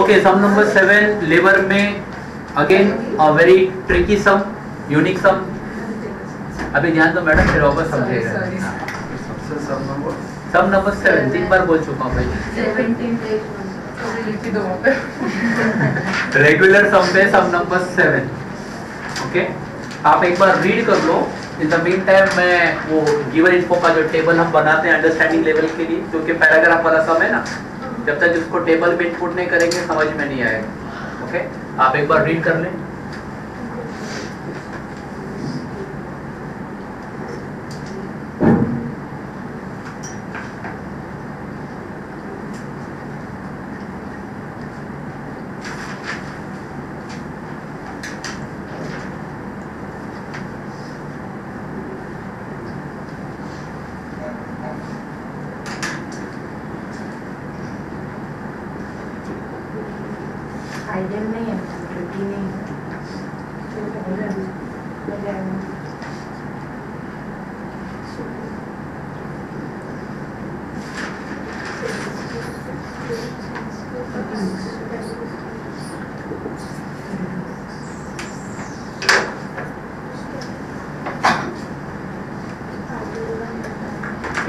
Okay sum number seven labour में again a very tricky sum unique sum अभी ध्यान दो मैडम फिर वापस समझेगा। सम नंबर सेवन तीन बार बोल चुका हूँ भाई। रेगुलर सम पे सम नंबर सेवन ओके आप एक बार रीड कर लो। इन द मीन टाइम मैं वो गिवन इन्फो का जो टेबल हम बनाते हैं अंडरस्टैंडिंग लेवल के लिए क्योंकि पैराग्राफ वाला समय ना, जब तक उसको टेबल में इनपुट नहीं करेंगे, समझ में नहीं आएगा। ओके आप एक बार रीड कर लें आइडियल नहीं है ट्रिकी नहीं है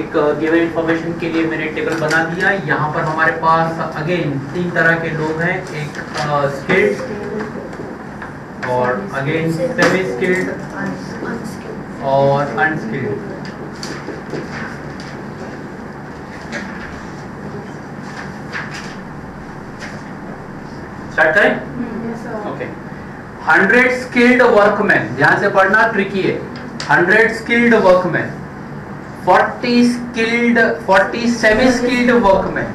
एक गिवन इंफॉर्मेशन के लिए मैंने टेबल बना दिया। यहाँ पर हमारे पास अगेन तीन तरह के लोग हैं। एक स्किल्ड और अगेन सेमी स्किल्ड और अनस्किल्ड स्टार्ट करें? ओके हंड्रेड स्किल्ड वर्कमैन ध्यान से पढ़ना ट्रिकी है। Hundred skilled workman 40 skilled 40 semi skilled workmen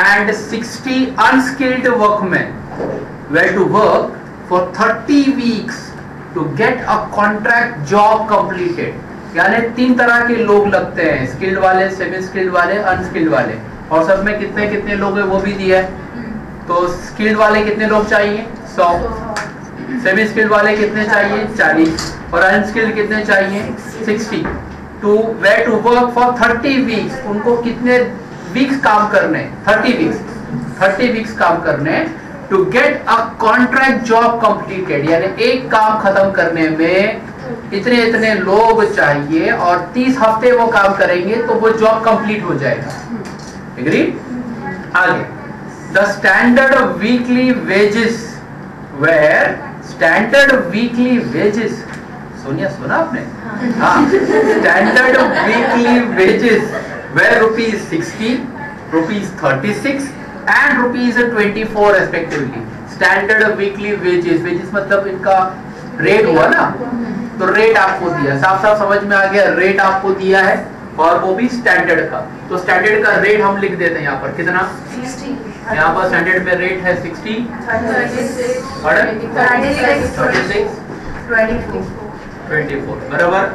and 60 unskilled workmen were to work for 30 weeks to get a contract job completed. यानी तीन तरह के लोग लगते हैं स्किल्ड वाले सेमी स्किल्ड वाले अनस्किल्ड वाले। और सब में कितने कितने लोग हैं वो भी दिया है। तो स्किल्ड वाले कितने लोग चाहिए? सौ। सेमी स्किल्ड वाले कितने चाहिए? 40 और अनस्किल्ड कितने चाहिए? 60 to way to work for 30 weeks उनको कितने वीक्स काम करने? 30 वीक्स 30 वीक्स काम करने to get a contract job completed यानी एक काम खत्म करने में इतने इतने लोग चाहिए और 30 हफ़्ते वो काम करेंगे तो वो जॉब कंप्लीट हो जाएगा। एग्री आगे। The standard weekly wages were standard weekly wages Sonia, सुना आपने? Standard weekly wages were rupees sixty rupees thirty six and rupees twenty four respectively standard weekly wages wages मतलब इनका रेट हुआ ना? तो रेट आपको दिया। साफ़ साफ़ समझ में आ गया रेट आपको दिया है और वो भी स्टैंडर्ड का। तो स्टैंडर्ड का रेट हम लिख देते हैं यहाँ पर। कितना? यहाँ पर स्टैंडर्ड में रेट है sixty thirty six twenty four, बराबर?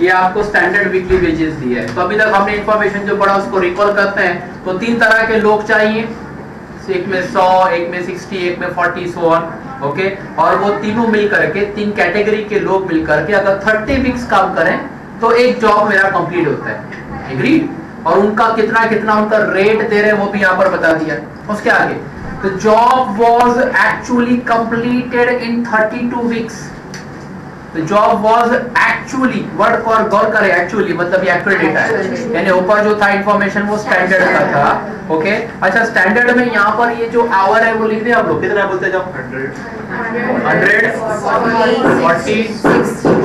ये आपको स्टैंडर्ड वीकली वेजेस दिया है। तो अभी तक हमने इंफॉर्मेशन जो पढ़ा, उसको रिकॉल करते हैं। तो तीन तरह के लोग चाहिए। एक में 100 एक में 60 एक में 40 सो ऑन ओके और वो तीनों मिल करके, तीन कैटेगरी के लोग मिल करके, अगर 30 वीक्स काम करें तो एक जॉब मेरा कंप्लीट होता है। एग्री और उनका कितना कितना उनका रेट दे रहे हैं, वो भी यहाँ पर बता दिया। उसके आगे, the job was actually completed in 32 weeks. The job was actually word और गौर करें एक्चुअली मतलब ये एक्चुअल डेटा है। यानी ऊपर जो था इंफॉर्मेशन वो स्टैंडर्ड का था ओके अच्छा स्टैंडर्ड में यहाँ पर ये जो आवर है वो लिख दे आप लोग। कितना बोलते जाओ हंड्रेड फोर्टी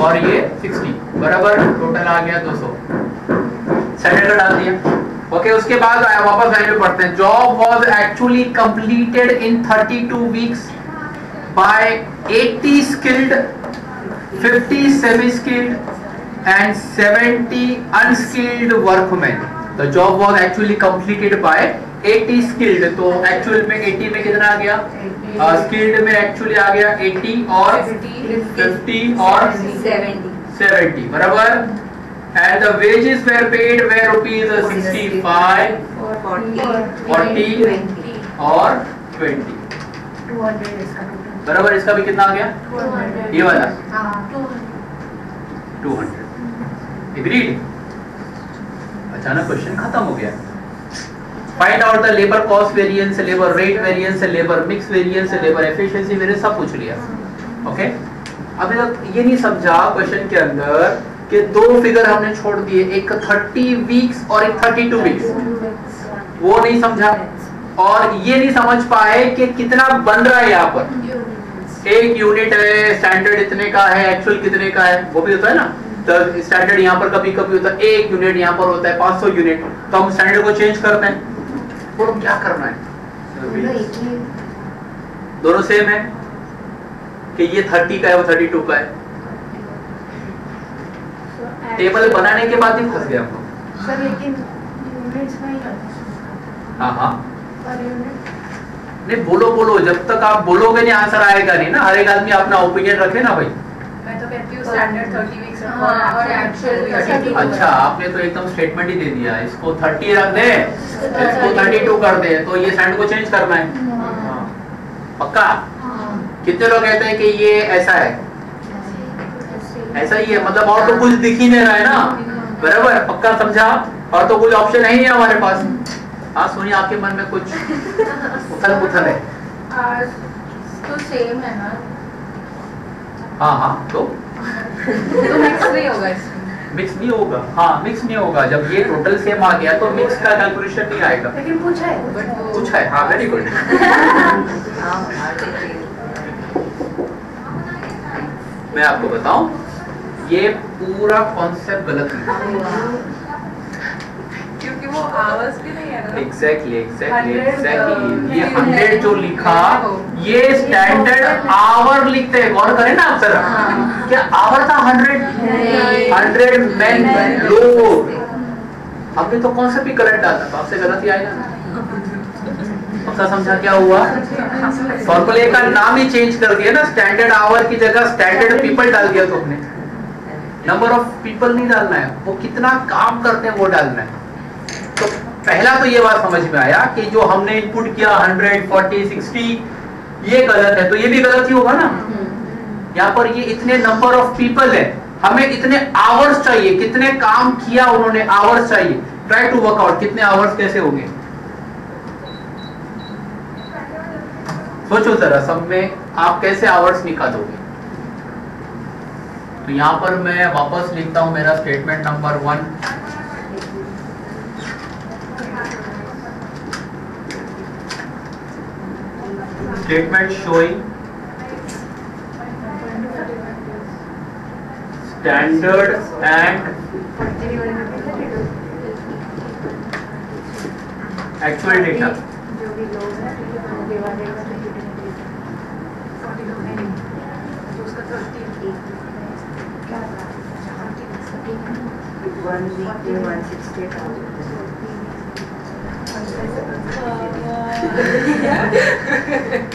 और ये सिक्सटी बराबर टोटल आ गया दो सौ। स्टैंडर्ड डाल दिया। ओके okay, उसके बाद आया वापस वैल्यू पढ़ते हैं। Job was actually completed in 32 weeks by 80 skilled 50 semi skilled and 70 unskilled workman the job was actually completed by 80 skilled तो एक्चुअल में 80 में कितना आ गया? स्किल्ड में एक्चुअली आ गया 80 और 50 50 और 70 70 बराबर? And the wages were paid were rupees 65 40 और 20 बराबर इसका भी कितना आ गया? ये वाला। 200 एग्रीड अचानक क्वेश्चन खत्म हो गया। Find out the labour cost variance labour rate variance labour mix variance labour efficiency variance सब पूछ लिया। ओके अभी तक ये नहीं समझा क्वेश्चन के अंदर कि दो फिगर हमने छोड़ दिए, एक 30 वीक्स और एक 32 वीक्स वो नहीं समझा। और ये नहीं समझ पाए कि कितना बन रहा है यहाँ पर। एक यूनिट है स्टैंडर्ड इतने का है एक्चुअल कितने का है वो भी होता है ना? तो स्टैंडर्ड यहाँ पर कभी कभी होता है एक यूनिट यहाँ पर होता है 500 यूनिट तो हम स्टैंडर्ड को चेंज करते हैं। बोलो क्या करना है? दोनों सेम है? कि ये 30 का है वो 32 का है। टेबल बनाने के बाद ही फंस गया हम सर लेकिन यूनिट्स में ही हाँ। हाँ पर यूनिट नहीं बोलो बोलो जब तक आप बोलोगे नहीं आंसर आएगा नहीं ना। हर एक आदमी अपना ओपिनियन रखे ना भाई। मैं तो कहती हूँ स्टैंडर्ड 30 वीक्स हाँ, और actual 32 अच्छा आपने तो एकदम स्टेटमेंट ही दे दिया। इसको 30 रख दे इसको 32 कर दे तो ये सेंड को चेंज करना है। हाँ। पक्का? कितने लोग कहते हैं कि ये ऐसा है? ऐसा ही है मतलब और तो कुछ दिख ही नहीं रहा है ना। बराबर पक्का समझा? और तो कुछ ऑप्शन है ही नहीं हमारे पास। हाँ सुनिए आपके मन में कुछ। उथल पुथल है। तो सेम है ना। हाँ हाँ तो? तो मिक्स नहीं होगा इसमें। मिक्स नहीं होगा। हाँ मिक्स नहीं होगा। जब ये टोटल सेम आ गया तो मिक्स का कैलकुलेशन नहीं आएगा। लेकिन पूछा है बट वो कुछ है। हाँ वेरी गुड मैं आपको बताऊँ ये पूरा कॉन्सेप्ट गलत है। क्योंकि वो आवर्स भी नहीं है एग्जैक्टली एग्जैक्टली एग्जैक्टली ये हंड्रेड जो लिखा ये स्टैंडर्ड आवर लिखते हैं। गौर करें ना आप जरा। हाँ। क्या आवर था हंड्रेड हंड्रेड मैन। लोग आपने तो कॉन्सेप्ट ही गलत डाला तो आपसे गलत ही आएगा समझा क्या हुआ? फॉर्मूले का नाम ही चेंज कर दिया ना। स्टैंडर्ड आवर की जगह स्टैंडर्ड पीपल डाल दिया तुमने नंबर ऑफ़ पीपल नहीं डालना है। वो कितना काम करते हैं वो डालना है। तो पहला तो ये बात समझ में आया कि जो हमने इनपुट किया 100, 40, 60 ये गलत है तो ये भी गलत ही होगा ना? यहाँ पर ये इतने नंबर ऑफ़ पीपल है हमें इतने आवर्स चाहिए कितने काम किया उन्होंने आवर्स चाहिए। ट्राई टू वर्क आउट कितने आवर्स कैसे होंगे? सोचो जरा सब में आप कैसे आवर्स निकालोगे? तो यहाँ पर मैं वापस लिखता हूँ मेरा statement number one statement showing standard and actual data. One week day, one sixty thousand.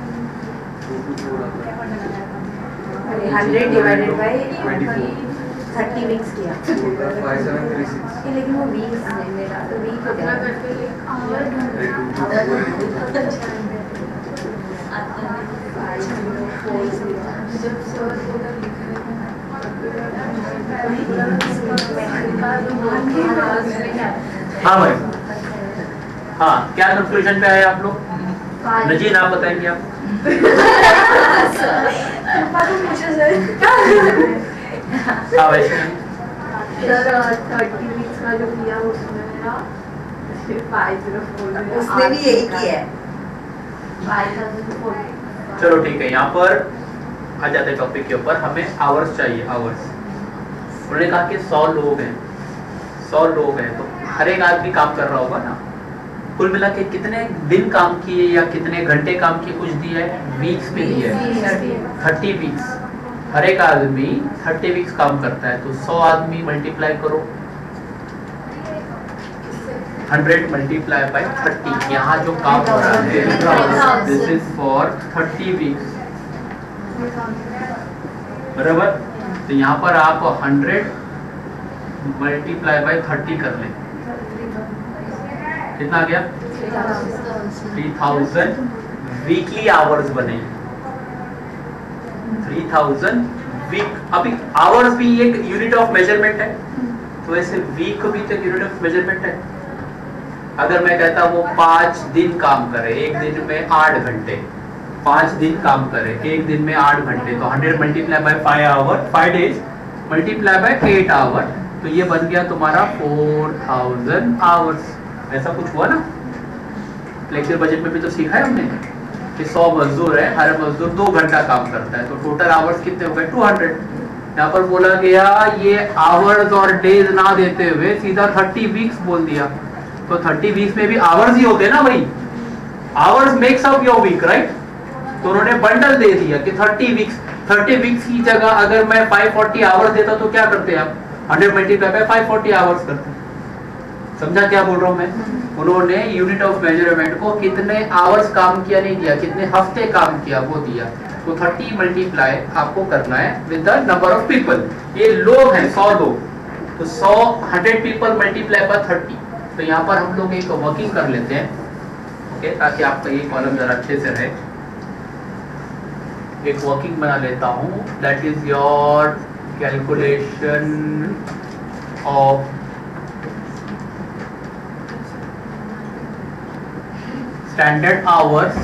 Hundred divided by thirty weeks किया। लेकिन वो वीक्स है मेरा तो वीक हो गया हाँ भाई। हाँ क्या कंक्लूजन पे आए आप लोग? नजीन आप बताएँगे आप? उसने भी यही किया चलो ठीक है, यहाँ पर आ जाते टॉपिक के ऊपर। हमें आवर्स चाहिए आवर्स उन्होंने कहा कि सौ लोग हैं। सौ लोग हैं तो हर एक आदमी काम कर रहा होगा ना? कुल मिला के कितने दिन काम किए या कितने घंटे काम किए कुछ दिया है? वीक्स में दिया है। थर्टी वीक्स हर एक आदमी थर्टी वीक्स काम करता है तो सौ आदमी मल्टीप्लाई करो। हंड्रेड मल्टीप्लाई बाय थर्टी यहाँ जो काम हो रहा है this is for thirty weeks बराबर? तो यहाँ पर आप हंड्रेड मल्टीप्लाई बाय थर्टी कर लें। कितना आ गया? थ्री थाउज़ेंड वीकली आवर्स बने। थ्री थाउज़ेंड वीक अभी आवर्स भी एक यूनिट ऑफ़ मेज़रमेंट है तो ऐसे वीक भी तो यूनिट ऑफ़ मेज़रमेंट है। अगर मैं कहता हूँ वो पाँच दिन काम करे, एक दिन में आठ घंटे, पाँच दिन काम करे, एक दिन में आठ घंटे तो hundred multiply by five hour five days multiply by eight hour तो ये बन गया तुम्हारा फोर थाउज़ेंड आवर्स ऐसा कुछ हुआ ना? लेक्चर बजट में भी तो सीखा है हमने कि सौ मजदूर है, हर मजदूर दो घंटा काम करता है। तो टोटल आवर्स कितने हो गए? टू हंड्रेड यहाँ पर बोला गया, ये आवर्स और डेज़ ना देते हुए सीधा थर्टी वीक्स बोल दिया। तो थर्टी वीक्स में भी आवर्स ही होते ना भाई। Hours makes up your week right तो उन्होंने बंडल दे दिया कि थर्टी वीक्स थर्टी वीक्स की जगह अगर मैं फाइव फोर्टी आवर्स देता तो क्या करते आप? Hundred multiply by five forty hours करते। समझा क्या बोल रहा हूँ मैं? उन्होंने यूनिट ऑफ़ मेज़रमेंट को कितने आवर्स काम किया नहीं दिया कितने हफ़्ते काम किया वो दिया। तो 30 मल्टीप्लाई आपको करना है with the number of people ये लोग हैं 100 लोग। तो 100 100 पीपल मल्टीप्लाई बाय 30 तो यहाँ पर हम लोग एक वर्किंग कर लेते हैं। ओके ताकि आपका ये कॉलम जरा अच्छे से रहे। एक वर्किंग बना लेता हूँ। That is your calculation of standard hours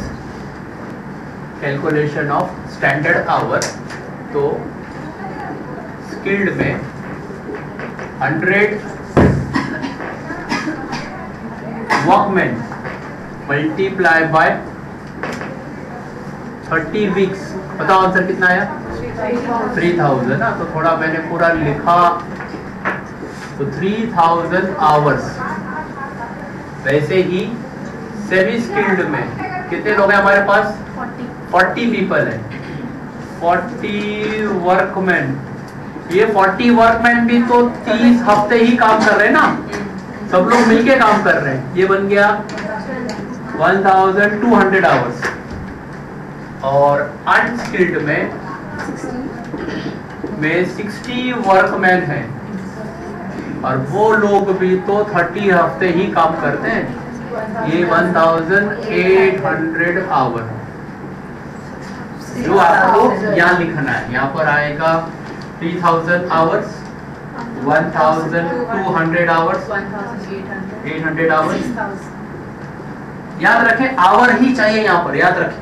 calculation of standard hours तो स्किल्ड में 100 वर्कमैन मल्टीप्लाई बाय 30 वीक्स बताओ आंसर कितना आया? 3000 ना तो थोड़ा मैंने पूरा लिखा तो 3000 आवर्स वैसे ही सेमी स्किल्ड में कितने लोग हैं हमारे पास? 40 पीपल है। 40 वर्कमैन ये 40 वर्कमैन भी तो 30 हफ़्ते ही काम कर रहे हैं ना? सब लोग मिलके काम कर रहे हैं। ये बन गया 1200 आवर्स और अनस्किल्ड में में 60 वर्कमैन है। और वो लोग भी तो 30 हफ़्ते ही काम करते हैं। ये 1800 आवर जो आपको यहाँ लिखना है। यहाँ पर आएगा 3000 आवर्स 1200 आवर्स 800 आवर्स याद रखें आवर ही चाहिए यहाँ पर याद रखें।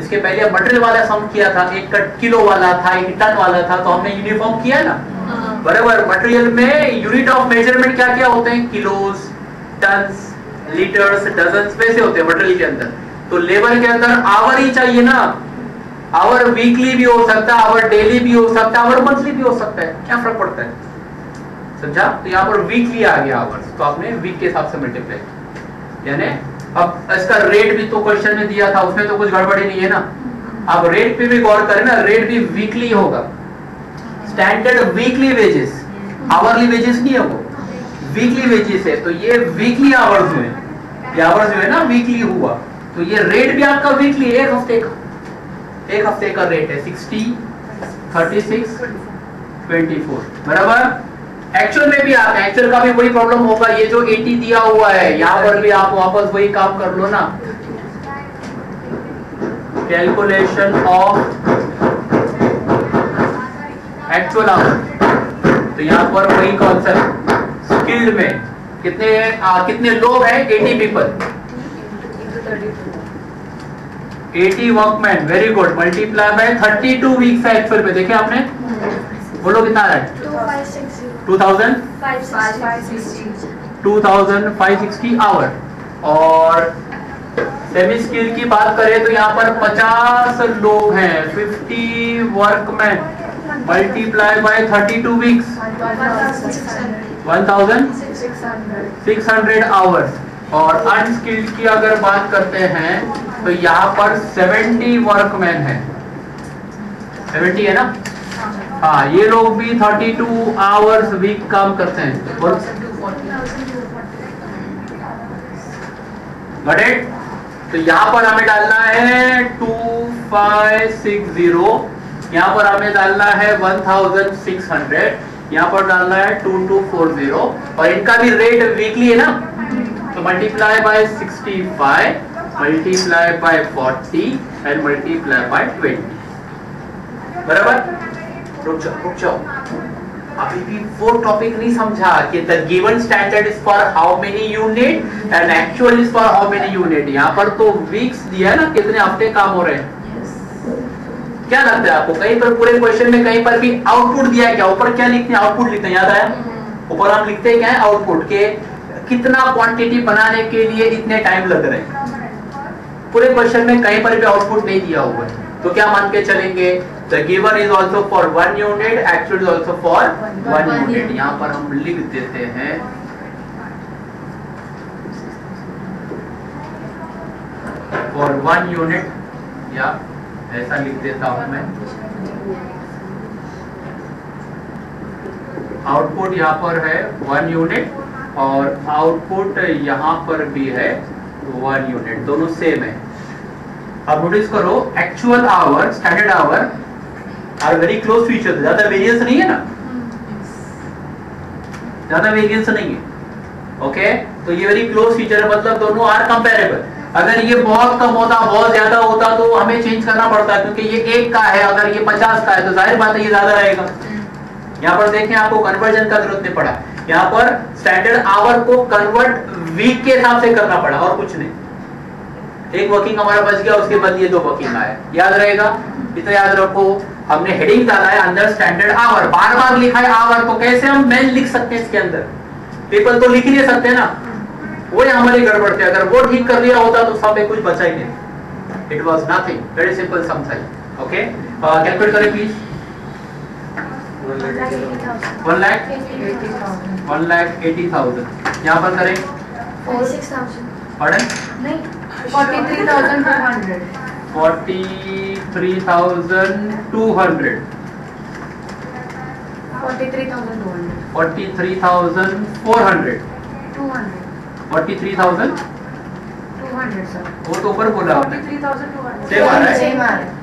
इसके पहले मटेरियल वाला सम किया था एक कट किलो वाला था एक टन वाला था तो हमने यूनिफॉर्म किया ना? बराबर मटेरियल में यूनिट ऑफ़ मेज़रमेंट क्या क्या होते हैं? किलोस टन्स लीटर्स डजन्स वैसे होते हैं मटेरियल के अंदर। तो लेबर के अंदर आवर ही चाहिए ना। आवर वीकली भी हो सकता है आवर डेली भी हो सकता है आवर मंथली भी हो सकता है। क्या फ़र्क पड़ता है? समझा? तो यहाँ पर वीकली आ गया आवर्स तो आपने वीक के हिसाब से मल्टीप्लाई यानी अब इसका रेट भी तो क्वेश्चन में दिया था, उसमें तो कुछ गड़बड़ी नहीं है ना। अब रेट पे भी गौर करें ना रेट भी वीकली होगा। Standard weekly wages hourly wages नहीं है वो। वीकली वेजेस है तो ये वीकली आवर्स हुए। आवर्स जो है ना वीकली हुआ। तो ये रेट भी आपका वीकली एक हफ़्ते का। एक हफ़्ते का रेट है sixty thirty six twenty four बराबर? एक्चुअल में भी आप एक्चुअल का भी वही प्रॉब्लम होगा। ये जो 80 दिया हुआ है, यहाँ पर भी आप वापस वही काम कर लो ना। कैलकुलेशन ऑफ़ एक्चुअल आवर तो यहाँ पर वही कॉन्सेप्ट स्किल्ड में कितने आ, कितने लोग हैं? 80 people 80 workman very good multiply by 32 weeks है एक्चुअल में देखे आपने? बोलो कितना है 2000 2560 आवर और सेमी स्किल की बात करें तो यहाँ पर 50 लोग हैं 50 workman multiply by 32 weeks 1600 hours और अनस्किल्ड की अगर बात करते हैं तो यहाँ पर 70 वर्कमैन है। सेवेंटी है ना? हाँ ये लोग भी थर्टी टू आवर्स वीक काम करते हैं। और इट तो यहाँ पर हमें डालना है टू फाइव सिक्स ज़ीरो यहाँ पर हमें डालना है वन थाउज़ेंड सिक्स हंड्रेड यहाँ पर डालना है टू टू फोर ज़ीरो और इनका भी रेट वीकली है ना? तो multiply by sixty five multiply by forty and multiply by twenty बराबर? रुक जाओ रुक जाओ। अभी भी वो टॉपिक नहीं समझा कि the given standard is for how many unit and actual is for how many unit यहाँ पर तो वीक्स दिया है ना, कितने हफ़्ते काम हो रहे हैं? क्या लगता है आपको? कहीं पर पूरे क्वेश्चन में कहीं पर भी आउटपुट दिया है क्या? ऊपर क्या लिखते हैं? आउटपुट लिखते हैं याद आया? ऊपर हम लिखते हैं क्या? है आउटपुट के कितना क्वांटिटी बनाने के लिए इतने टाइम लग रहे हैं। पूरे क्वेश्चन में कहीं पर भी आउटपुट नहीं दिया हुआ है। तो क्या मान के चलेंगे? The given is also for one unit actual is also for one unit यहाँ पर हम लिख देते हैं। फॉर वन यूनिट या ऐसा लिख देता हूँ मैं। आउटपुट यहाँ पर है वन यूनिट और आउटपुट यहाँ पर भी है वन यूनिट दोनों सेम है। अब नोटिस करो actual hour standard hour are very close to other ज़्यादा वेरिएंस नहीं है ना? ज़्यादा वेरिएंस नहीं है। Okay okay? तो ये वेरी क्लोज फीचर है मतलब दोनों आर कंपेरेबल अगर ये बहुत कम होता बहुत ज़्यादा होता तो हमें चेंज करना पड़ता है क्योंकि ये एक का है अगर ये पचास का है तो ज़ाहिर बात है ये ज़्यादा रहेगा। यहाँ पर देखें आपको कन्वर्जन का ज़रूरत नहीं पड़ा। यहाँ पर स्टैंडर्ड आवर को कन्वर्ट वीक के हिसाब से करना पड़ा और कुछ नहीं। एक वर्किंग हमारा बच गया उसके बाद ये दो वर्किंग आए। याद रहेगा? इतना याद रखो हमने हेडिंग डाला है अंदर स्टैंडर्ड आवर बार बार लिखा है आवर तो कैसे हम मेन लिख सकते हैं इसके अंदर? पेपर तो लिख ही नहीं सकते ना। वो हमारी गड़बड़ थी। अगर वो ठीक कर दिया होता तो सब में कुछ बचा ही नहीं। It was nothing very simple something okay calculate करें please one lakh one lakh eighty thousand यहाँ पर करें। पढ़ें forty three thousand two hundred forty three thousand four hundred two hundred forty three thousand वो तो ऊपर बोला आपने। सेम आ रहा है? है।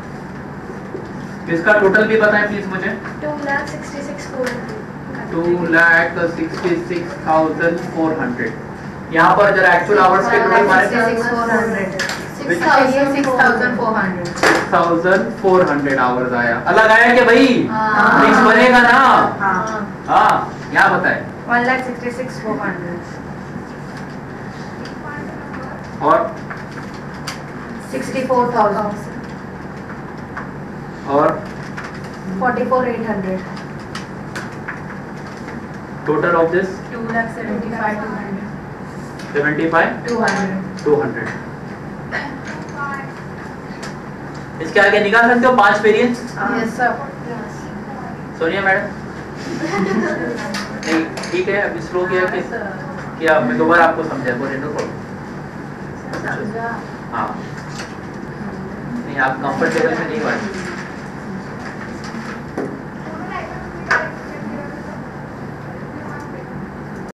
इसका टोटल भी बताएँ प्लीज़ मुझे। Two lakh sixty six thousand four hundred यहाँ पर जरा एक्चुअल आवर्स के total thousand six thousand four hundred hours आया। अलग आया क्या भाई? हाँ। मिक्स बनेगा ना? हाँ। हाँ। यहाँ बताए। One lakh sixty six four hundred और सिक्सटी फोर थाउज़ेंड और forty four eight hundred total of this two five two hundred. Seventy five? Two hundred. Two hundred. इसके आगे निकाल सकते हो पाँच variants yes sir Sonia madam. नहीं ठीक है अभी स्लो किया कि क्या मैं दोबारा आपको समझा बोले नो प्रॉब्लम नहीं आप कंफर्टेबल में नहीं बात